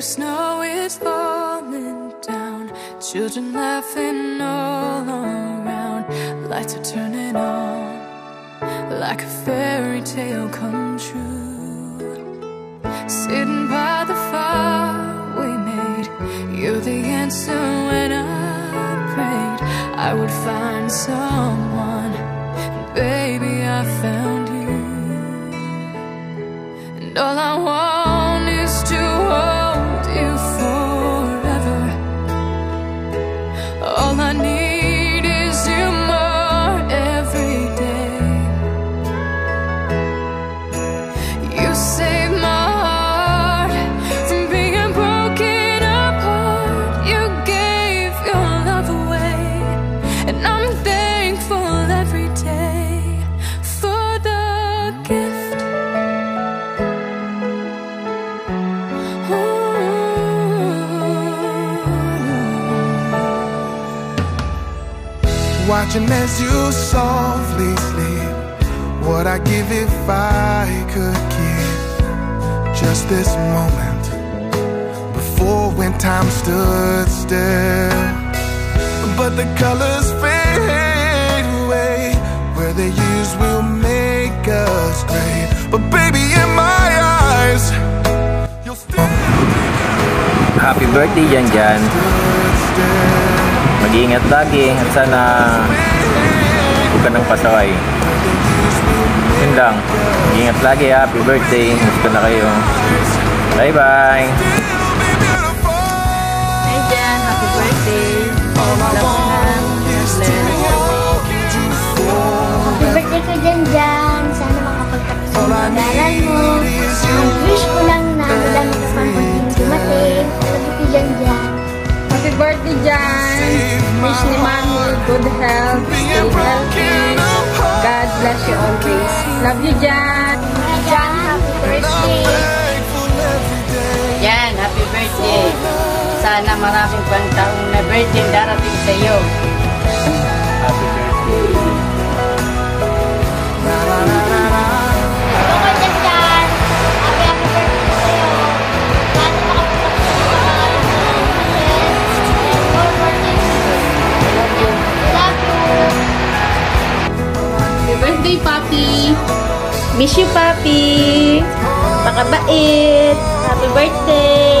snow is falling down, children laughing all around, lights are turning on like a fairy tale come true. Sitting by the fire we made, you're the answer when I prayed I would find someone. Baby, I found you, and all I want Watching as you softly sleep. What I give if I could keep just this moment before when time stood still. But the colors fade away. Where they use will make us great. But baby, in my eyes, you'll still Happy birthday Janjan. Mag-iingat lagi at sana huwag ka nang pasaway. Yun lang. Mag-iingat lagi. Happy birthday. Miss ko na kayo. Bye-bye. Hi Jan, happy birthday. Happy birthday ko. Sana makapagtapos ang pag-aaral mo. Ang wish ko lang good health, stay healthy. God bless you always. Love you Jan. Dyan, happy birthday. Yan, happy birthday. Sana maraming pang taong na birthday darating sa iyo. Birthday, Papi. Miss you, Papi. Pakabait. Happy birthday.